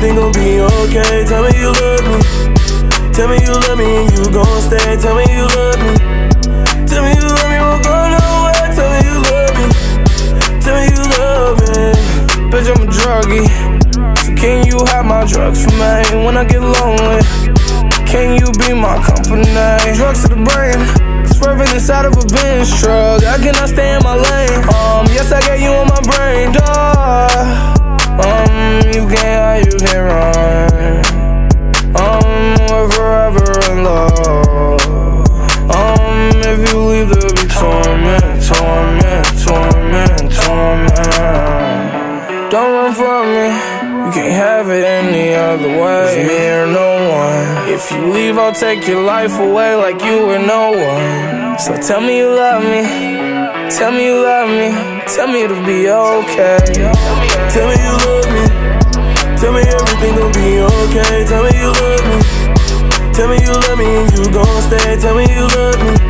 everything gon' be okay. Tell me you love me. Tell me you love me and you gon' stay. Tell me you love me. Tell me you love me, won't go nowhere. Tell me you love me. Tell me you love me. Bitch, I'm a druggie. So can you have my drugs for me when I get lonely? Can you be my company? Drugs to the brain. Swerving inside of a Benz truck. I cannot stay in my lane. Yes, I got you on my brain, dog. Um, you can't, you can't run. Um, we're forever in love. Um, if you leave, there'll be torment, torment, torment, torment. Don't run from me. You can't have it any other way. Me or no one. If you leave, I'll take your life away like you were no one. So tell me you love me. Tell me you love me. Tell me it'll be okay. Tell me you love me. Tell me everything gon' be okay. Tell me you love me. Tell me you love me and you gon' stay. Tell me you love me.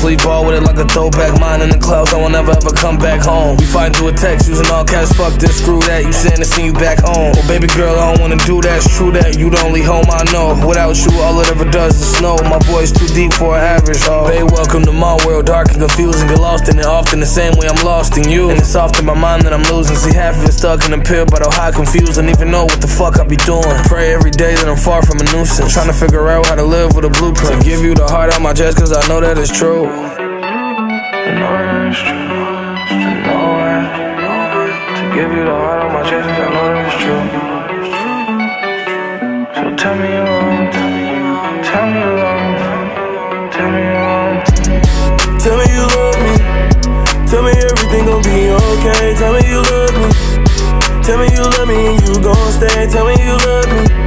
Sleeve, ball with it like a throwback. Mine in the clouds, I will never ever come back home. We fight through a text using all cash. Fuck this, screw that. You saying to see you back home. Well, baby girl, I don't wanna do that. It's true that you the only home I know. Without you, all it ever does is snow. My voice too deep for an average. Oh. Babe, welcome to my world, dark and confusing. Get lost in it often the same way I'm lost in you. And it's often my mind that I'm losing. See, half of it stuck in a pill, but I'm high confused. Don't even know what the fuck I be doing. Pray every day that I'm far from a nuisance. Trying to figure out how to live with a blueprint. To give you the heart out my chest, cause I know that it's true. I know it's true. To know it. To give you the heart on my chest, I know that it's true. So tell me you love Tell me you love Tell me you love Tell me you love me. Tell me everything gon' be okay. Tell me you love me. Tell me you love me and you gon' stay. Tell me you love me.